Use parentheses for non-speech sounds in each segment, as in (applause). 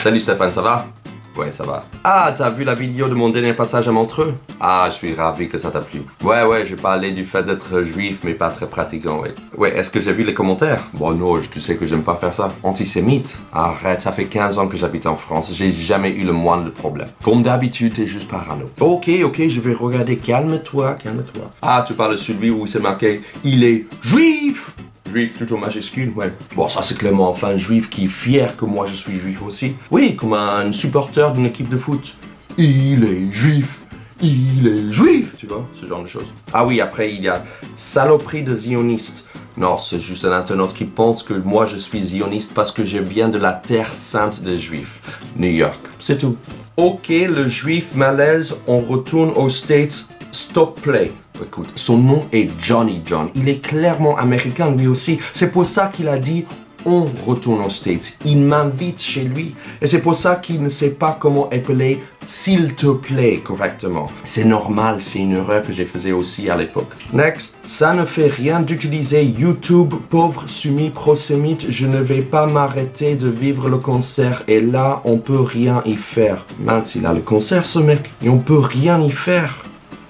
Salut Stéphane, ça va? Ouais, ça va. Ah, t'as vu la vidéo de mon dernier passage à Montreux? Ah, je suis ravi que ça t'a plu. Ouais, ouais, j'ai parlé du fait d'être juif, mais pas très pratiquant, ouais. Ouais, est-ce que j'ai vu les commentaires? Bon, non, tu sais que j'aime pas faire ça. Antisémite? Arrête, ça fait 15 ans que j'habite en France, j'ai jamais eu le moindre problème. Comme d'habitude, t'es juste parano. Ok, ok, je vais regarder, calme-toi, calme-toi. Ah, tu parles de celui où c'est marqué « Il est juif !» Juif en majuscule, ouais. Bon, ça c'est clairement enfin un juif qui est fier que moi je suis juif aussi. Oui, comme un supporter d'une équipe de foot. Il est juif, il est juif, tu vois, ce genre de choses. Ah oui, après il y a saloperie de zioniste. Non, c'est juste un internaute qui pense que moi je suis zioniste parce que je viens de la terre sainte des juifs, New York. C'est tout. Ok, le juif malaise, on retourne aux States. Stop play. Écoute, son nom est Johnny John. Il est clairement américain lui aussi. C'est pour ça qu'il a dit on retourne aux States. Il m'invite chez lui. Et c'est pour ça qu'il ne sait pas comment appeler s'il te plaît correctement. C'est normal, c'est une erreur que j'ai faisais aussi à l'époque. Next. Ça ne fait rien d'utiliser YouTube, pauvre sumi prosémite. Je ne vais pas m'arrêter de vivre le concert. Et là, on peut rien y faire. Mince, il a le concert ce mec. Et on peut rien y faire.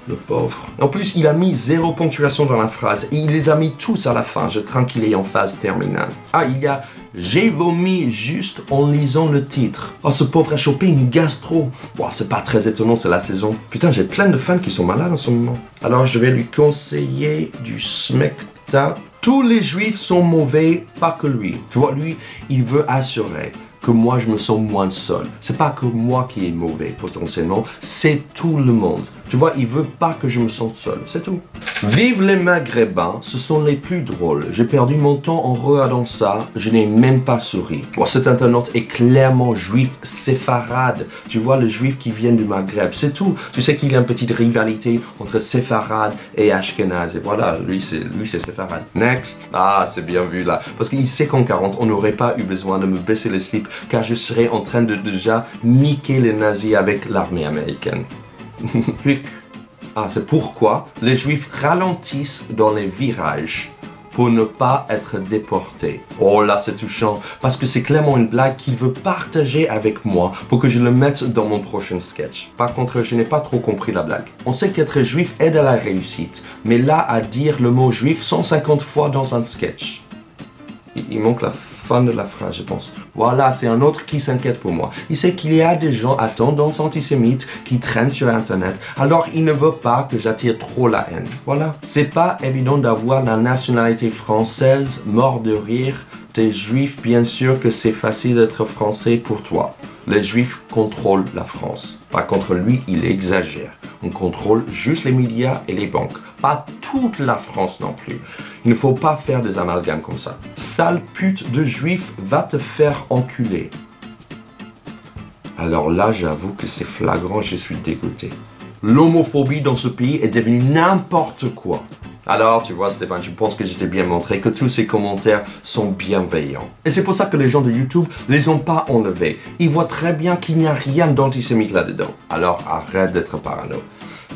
Le pauvre. En plus, il a mis zéro ponctuation dans la phrase. Et il les a mis tous à la fin. Je crains qu'il est en phase terminale. Ah, il y a J'ai vomi juste en lisant le titre. Oh, ce pauvre a chopé une gastro. Bon, c'est pas très étonnant, c'est la saison. Putain, j'ai plein de fans qui sont malades en ce moment. Alors, je vais lui conseiller du smecta. Tous les juifs sont mauvais, pas que lui. Tu vois, lui, il veut assurer que moi je me sens moins seul. C'est pas que moi qui est mauvais potentiellement, c'est tout le monde. Tu vois, il veut pas que je me sente seul, c'est tout. Vive les maghrébins, ce sont les plus drôles. J'ai perdu mon temps en regardant ça, je n'ai même pas souri. Bon, cet internaute est clairement juif séfarade. Tu vois, le juif qui vient du Maghreb, c'est tout. Tu sais qu'il y a une petite rivalité entre séfarade et ashkenaz. Voilà, lui c'est lui c'est séfarade. Next. Ah, c'est bien vu là. Parce qu'il sait qu'en 40, on n'aurait pas eu besoin de me baisser le slip car je serais en train de déjà niquer les nazis avec l'armée américaine. (laughs) ah, c'est pourquoi les juifs ralentissent dans les virages pour ne pas être déportés. Oh là, c'est touchant, parce que c'est clairement une blague qu'il veut partager avec moi pour que je le mette dans mon prochain sketch. Par contre, je n'ai pas trop compris la blague. On sait qu'être juif aide à la réussite, mais là, à dire le mot juif 150 fois dans un sketch, il, manque la de la phrase, je pense. Voilà, c'est un autre qui s'inquiète pour moi. Il sait qu'il y a des gens à tendance antisémite qui traînent sur Internet, alors il ne veut pas que j'attire trop la haine. Voilà. C'est pas évident d'avoir la nationalité française, mort de rire. T'es juif, bien sûr que c'est facile d'être français pour toi. Les juifs contrôlent la France. Par contre, lui, il exagère. On contrôle juste les médias et les banques. Pas toute la France non plus. Il ne faut pas faire des amalgames comme ça. Sale pute de juif va te faire enculer. Alors là, j'avoue que c'est flagrant, je suis dégoûté. L'homophobie dans ce pays est devenue n'importe quoi. Alors, tu vois, Stéphane, tu penses que j'étais bien montré, que tous ces commentaires sont bienveillants. Et c'est pour ça que les gens de YouTube les ont pas enlevés. Ils voient très bien qu'il n'y a rien d'antisémite là-dedans. Alors, arrête d'être parano.